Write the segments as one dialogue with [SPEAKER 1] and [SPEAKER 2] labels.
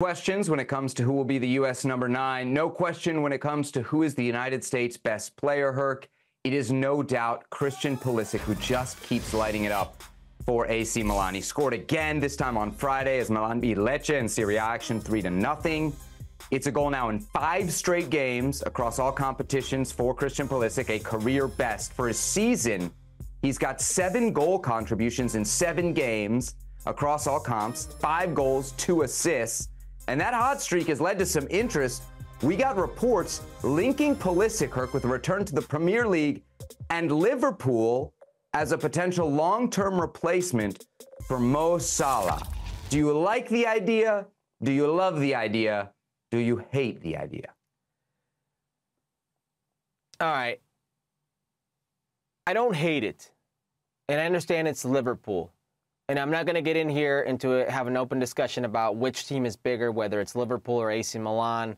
[SPEAKER 1] questions when it comes to who will be the U.S. number nine. No question when it comes to who is the United States best player, Herc. It is no doubt Christian Pulisic, who just keeps lighting it up for AC Milan. He scored again, this time on Friday, as Milan beat Lecce in Serie A action 3 to nothing. It's a goal now in five straight games across all competitions for Christian Pulisic, a career best. For his season, he's got seven goal contributions in seven games across all comps, five goals, two assists. And that hot streak has led to some interest. We got reports linking Pulisic, Herc, with a return to the Premier League and Liverpool as a potential long-term replacement for Mo Salah. Do you like the idea? Do you love the idea? Do you hate the idea?
[SPEAKER 2] All right. I don't hate it. And I understand it's Liverpool and I'm not going to get in here and to have an open discussion about which team is bigger, whether it's Liverpool or AC Milan.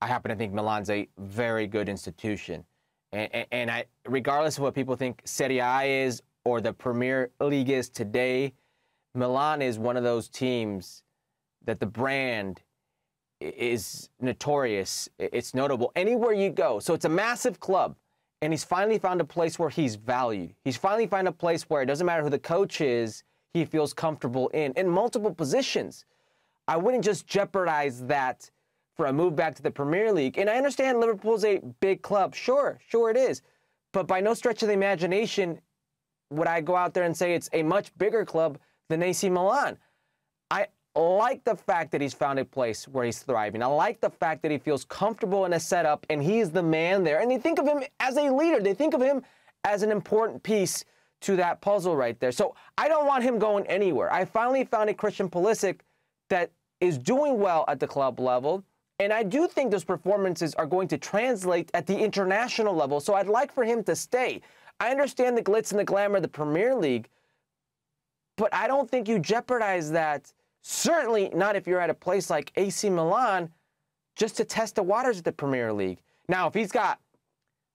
[SPEAKER 2] I happen to think Milan's a very good institution, and, and I, regardless of what people think Serie A is or the Premier League is today, Milan is one of those teams that the brand is notorious. It's notable anywhere you go. So it's a massive club. And he's finally found a place where he's valued. He's finally found a place where it doesn't matter who the coach is, he feels comfortable in in multiple positions. I wouldn't just jeopardize that for a move back to the Premier League. And I understand Liverpool's a big club. Sure, sure it is. But by no stretch of the imagination would I go out there and say it's a much bigger club than AC Milan. I like the fact that he's found a place where he's thriving. I like the fact that he feels comfortable in a setup and he's the man there. And they think of him as a leader. They think of him as an important piece to that puzzle right there. So I don't want him going anywhere. I finally found a Christian Pulisic that is doing well at the club level. And I do think those performances are going to translate at the international level. So I'd like for him to stay. I understand the glitz and the glamour of the Premier League, but I don't think you jeopardize that. Certainly not if you're at a place like AC Milan just to test the waters of the Premier League. Now, if he's got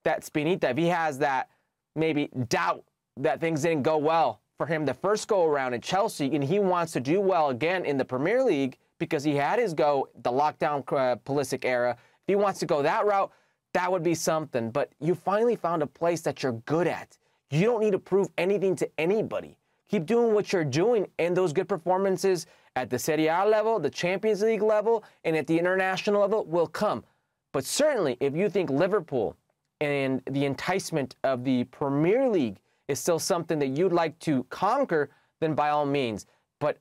[SPEAKER 2] that espinita, if he has that maybe doubt that things didn't go well for him the first go around in Chelsea, and he wants to do well again in the Premier League because he had his go the lockdown uh, Pulisic era. If he wants to go that route, that would be something. But you finally found a place that you're good at. You don't need to prove anything to anybody. Keep doing what you're doing, and those good performances at the Serie A level, the Champions League level, and at the international level will come. But certainly, if you think Liverpool and the enticement of the Premier League is still something that you'd like to conquer, then by all means. But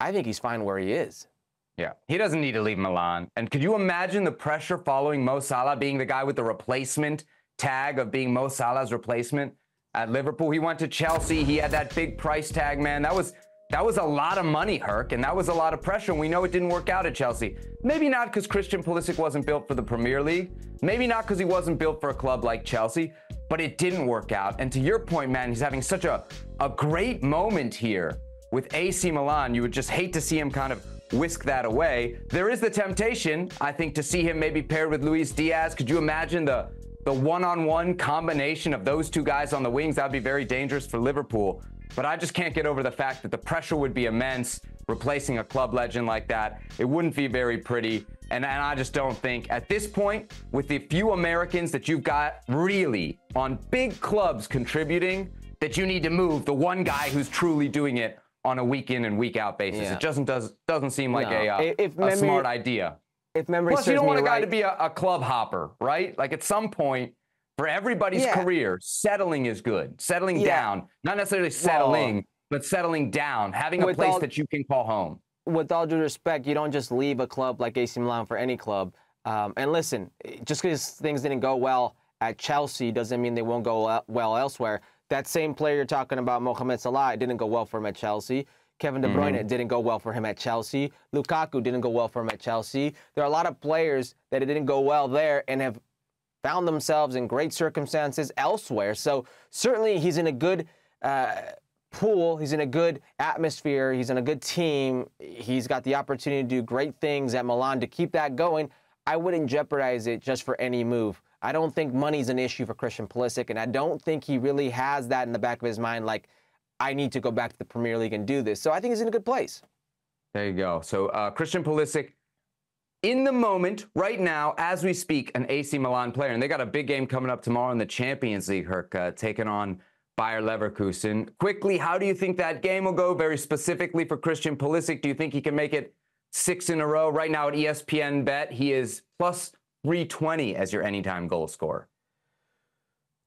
[SPEAKER 2] I think he's fine where he is.
[SPEAKER 1] Yeah, he doesn't need to leave Milan. And could you imagine the pressure following Mo Salah being the guy with the replacement tag of being Mo Salah's replacement at Liverpool? He went to Chelsea. He had that big price tag, man. That was that was a lot of money, Herc, and that was a lot of pressure. And we know it didn't work out at Chelsea. Maybe not because Christian Pulisic wasn't built for the Premier League. Maybe not because he wasn't built for a club like Chelsea but it didn't work out. And to your point, man, he's having such a, a great moment here with AC Milan. You would just hate to see him kind of whisk that away. There is the temptation, I think, to see him maybe paired with Luis Diaz. Could you imagine the the one-on-one combination of those two guys on the wings? That would be very dangerous for Liverpool. But I just can't get over the fact that the pressure would be immense replacing a club legend like that. It wouldn't be very pretty. And, and I just don't think at this point, with the few Americans that you've got really on big clubs contributing, that you need to move the one guy who's truly doing it on a week in and week out basis. Yeah. It doesn't does doesn't seem like no. a, uh, if a memory, smart idea.
[SPEAKER 2] If memory
[SPEAKER 1] Plus, you don't want a guy right. to be a, a, club hopper, right? Like at some point, for everybody's yeah. career, settling is good. Settling yeah. down, not necessarily settling, well, but settling down, having a place all, that you can call home
[SPEAKER 2] with all due respect, you don't just leave a club like AC Milan for any club. Um, and listen, just because things didn't go well at Chelsea doesn't mean they won't go well elsewhere. That same player you're talking about, Mohamed Salah, didn't go well for him at Chelsea. Kevin De Bruyne mm-hmm. didn't go well for him at Chelsea. Lukaku didn't go well for him at Chelsea. There are a lot of players that it didn't go well there and have found themselves in great circumstances elsewhere. So certainly he's in a good uh, pool. He's in a good atmosphere. He's in a good team. He's got the opportunity to do great things at Milan to keep that going. I wouldn't jeopardize it just for any move. I don't think money's an issue for Christian Pulisic, and I don't think he really has that in the back of his mind, like, I need to go back to the Premier League and do this. So I think he's in a good place.
[SPEAKER 1] There you go. So uh, Christian Pulisic in the moment, right now, as we speak, an AC Milan player, and they got a big game coming up tomorrow in the Champions League, Herc, uh, taking on Bayer Leverkusen. Quickly, how do you think that game will go? Very specifically for Christian Pulisic, do you think he can make it six in a row? Right now at ESPN Bet, he is plus 320 as your anytime goal scorer.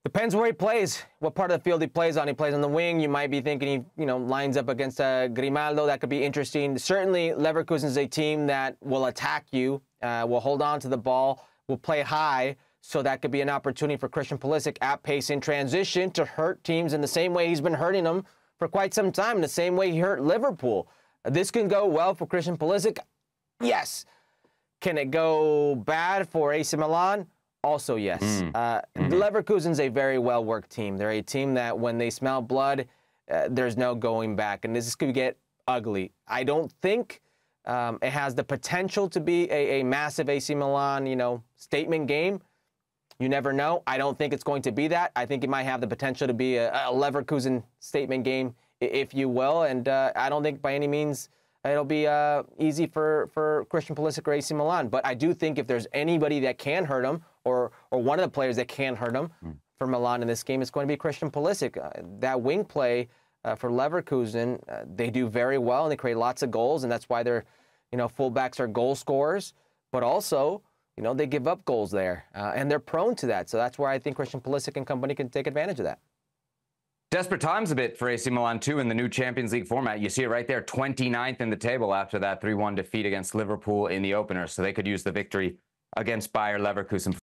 [SPEAKER 2] Depends where he plays, what part of the field he plays on. He plays on the wing. You might be thinking he, you know, lines up against uh, Grimaldo. That could be interesting. Certainly, Leverkusen is a team that will attack you, uh, will hold on to the ball, will play high. So that could be an opportunity for Christian Pulisic at pace in transition to hurt teams in the same way he's been hurting them for quite some time, the same way he hurt Liverpool. This can go well for Christian Pulisic. Yes. Can it go bad for AC Milan? Also, yes. Mm. Uh, mm-hmm. Leverkusen's a very well worked team. They're a team that when they smell blood, uh, there's no going back. And this could get ugly. I don't think um, it has the potential to be a, a, massive AC Milan, you know, statement game. You never know. I don't think it's going to be that. I think it might have the potential to be a, a Leverkusen statement game, if you will. And uh, I don't think by any means it'll be uh, easy for, for Christian Pulisic or AC Milan. But I do think if there's anybody that can hurt him, or or one of the players that can hurt him mm. for Milan in this game, is going to be Christian Pulisic. Uh, that wing play uh, for Leverkusen, uh, they do very well and they create lots of goals, and that's why they're, you know, fullbacks are goal scorers, but also. You know, they give up goals there, uh, and they're prone to that. So that's where I think Christian Pulisic and company can take advantage of that.
[SPEAKER 1] Desperate times a bit for AC Milan, too, in the new Champions League format. You see it right there, 29th in the table after that 3 1 defeat against Liverpool in the opener. So they could use the victory against Bayer Leverkusen.